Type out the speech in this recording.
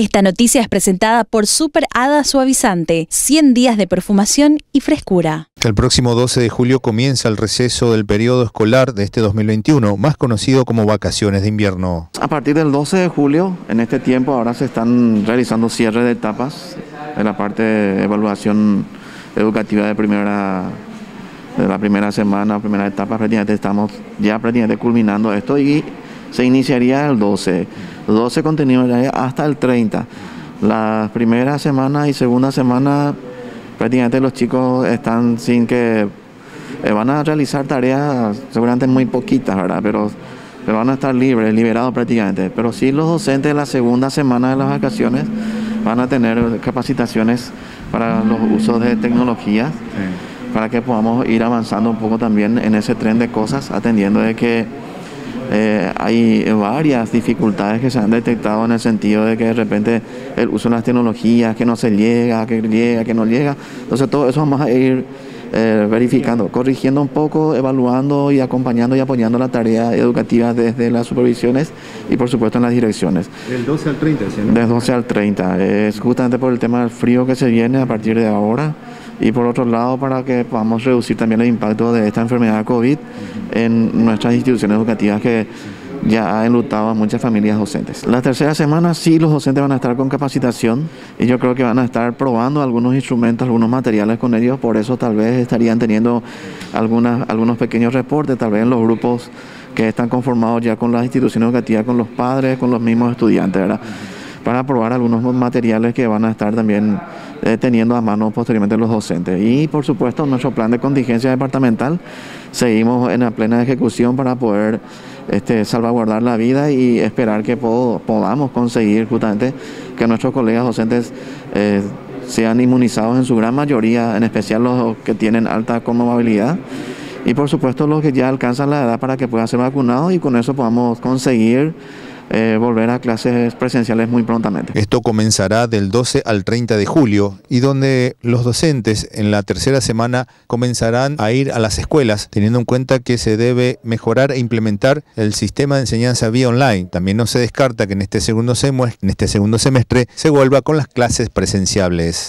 Esta noticia es presentada por Super Hada Suavizante, 100 días de perfumación y frescura. El próximo 12 de julio comienza el receso del periodo escolar de este 2021, más conocido como vacaciones de invierno. A partir del 12 de julio, en este tiempo, ahora se están realizando cierre de etapas en la parte de evaluación educativa de primera de la primera semana, primera etapa, prácticamente estamos ya prácticamente culminando esto y se iniciaría el 12. El 12 continuaría hasta el 30. La primera semana y segunda semana prácticamente los chicos están sin que eh, van a realizar tareas seguramente muy poquitas, ¿verdad? Pero, pero van a estar libres, liberados prácticamente. Pero sí los docentes de la segunda semana de las vacaciones van a tener capacitaciones para los usos de tecnología para que podamos ir avanzando un poco también en ese tren de cosas, atendiendo de que eh, hay varias dificultades que se han detectado en el sentido de que de repente el uso de las tecnologías, que no se llega, que llega, que no llega. Entonces todo eso vamos a ir eh, verificando, corrigiendo un poco, evaluando y acompañando y apoyando la tarea educativa desde las supervisiones y por supuesto en las direcciones. Del 12 al 30, ¿sí? Del 12 al 30. Es justamente por el tema del frío que se viene a partir de ahora y por otro lado para que podamos reducir también el impacto de esta enfermedad COVID en nuestras instituciones educativas que ya ha enlutado a muchas familias docentes. La tercera semana sí los docentes van a estar con capacitación y yo creo que van a estar probando algunos instrumentos, algunos materiales con ellos, por eso tal vez estarían teniendo algunas, algunos pequeños reportes, tal vez en los grupos que están conformados ya con las instituciones educativas, con los padres, con los mismos estudiantes, ¿verdad? Para probar algunos materiales que van a estar también eh, teniendo a mano posteriormente los docentes. Y por supuesto, nuestro plan de contingencia departamental, seguimos en la plena ejecución para poder este, salvaguardar la vida y esperar que podamos conseguir justamente que nuestros colegas docentes eh, sean inmunizados en su gran mayoría, en especial los que tienen alta comorbilidad y por supuesto los que ya alcanzan la edad para que puedan ser vacunados y con eso podamos conseguir eh, volver a clases presenciales muy prontamente. Esto comenzará del 12 al 30 de julio y donde los docentes en la tercera semana comenzarán a ir a las escuelas, teniendo en cuenta que se debe mejorar e implementar el sistema de enseñanza vía online. También no se descarta que en este segundo en este segundo semestre se vuelva con las clases presenciales.